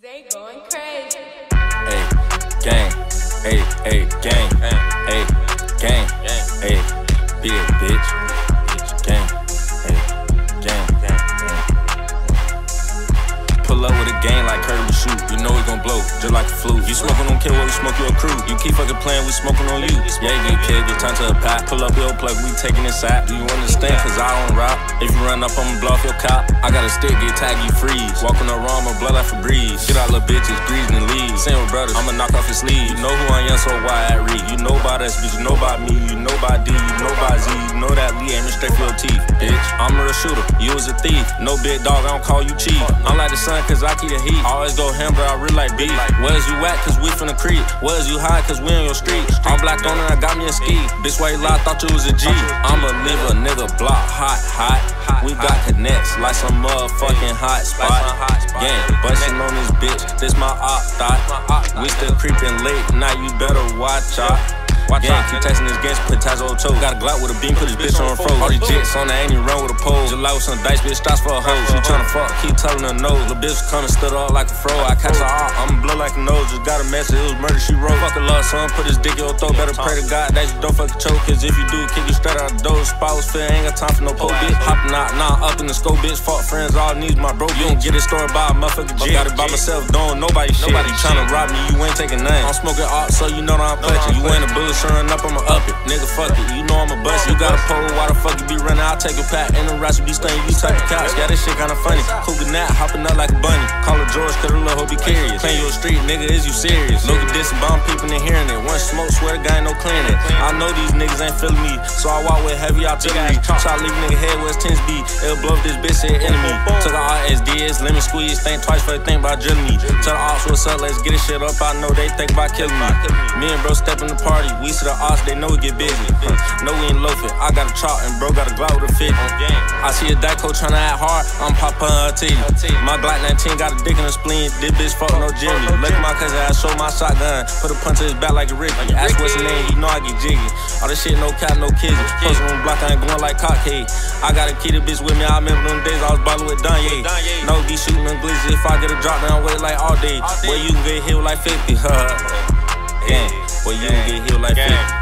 They going crazy. Hey, gang. Hey, hey, gang. Hey, gang. Hey, be a bitch. Gang. Hey, gang. Pull up with a gang like Curry shoot. You know we gon' blow, just like a flu. You smoking, You playing, we smoking on you. Yeah, you killed, get turned to a pack. Pull up your plug, we taking it side. Do you understand? Cause I don't rap. If you run up, I'ma blow off your cop. I got a stick, get tag, you freeze. Walking around, my blood like Febreze. Get all the bitches, leave. Same with brothers, I'ma knock off his sleeve. You know who I am, so why I read. You know about us, bitch, you know about me. You know about D, you know about Z. You know that we aiming straight for your teeth, bitch. I'm a real shooter, you was a thief. No big dog, I don't call you cheap. I'm like the sun, cause I keep the heat. I always go ham, but I really like beef. Where's you at, cause we from the creek. Where's you high, cause we on your street. I'm black on it, I got me a ski. Bitch, why you lie, thought you was a G. I'ma leave a nigga block hot, hot. We got connects like some motherfucking hot spot. Gang, bustin' on this bitch, this my op thought. We still creeping late, now you better watch out. Watch yeah, keep texting this gas, put ties on toe. Got a Glock with a beam, put his bitch on a froze. All these jets on the ain't even run with a pole. July with some dice, bitch, stops for a hoe. She tryna fuck, keep telling her no. The bitch coming, stood up like a fro. I catch her off, like a nose. Just got a message, it was murder, she wrote. Fuck a love, son, put his dick in your throat. Better pray to God that you don't fuck fucking choke. Cause if you do, kick you straight out the door. Was fair, ain't got time for no pole, bitch. Hopping out, nah, up in the scope, bitch. Fuck friends, all needs my bro. You don't get it story by a motherfucker G. Got it by myself, don't nobody shit. Nobody tryna rob me, you ain't taking nothing. I'm smoking art, so you know that I'm clutching. You ain't a bullet, showing up, I'ma up it. Nigga, fuck it, you know I'm a bust. You got a pole, why the fuck you be running? I'll take a pack, and the rest will be stunning. You type yeah, this shit kinda funny. Cougar nap, hopping up like a bunny. Call her George, cause her little hoe be curious. Playing your street, nigga, is you serious? Look at this and bomb peeping and hearing it. One smoke, swear to God, ain't no clearing it. I know these niggas ain't feeling me, so I walk with heavy artillery. Try to leave nigga head where his tens be. It'll blow up this bitch, say enemy. Took our RSDS, lemon squeeze, think twice for the thing about drilling me. Tell the ops what's up, let's get this shit up. I know they think about killing me. Me and bro step in the party, we see the ops, they know we get busy. No, we ain't loafing. I got a chalk and bro got a Glock with a 50. I see a Dyco tryna act hard, I'm poppin' her titty. My Glock 19 got a dick in the spleen, this bitch fuck no Jimmy. Look at my cousin, I show my shotgun, put a punch to his back like a Ricky. Ask what's his name, you know I get jiggy. All this shit, no cap, no kids. Postin' on block, I ain't going like cockhead. I got a kid, a bitch with me, I remember them days I was ballin' with Danye. No, be shooting them glizzy, if I get a drop, then I wait like all day. Boy, you can get hit like 50, huh? Gang, boy, you can get hit like 50.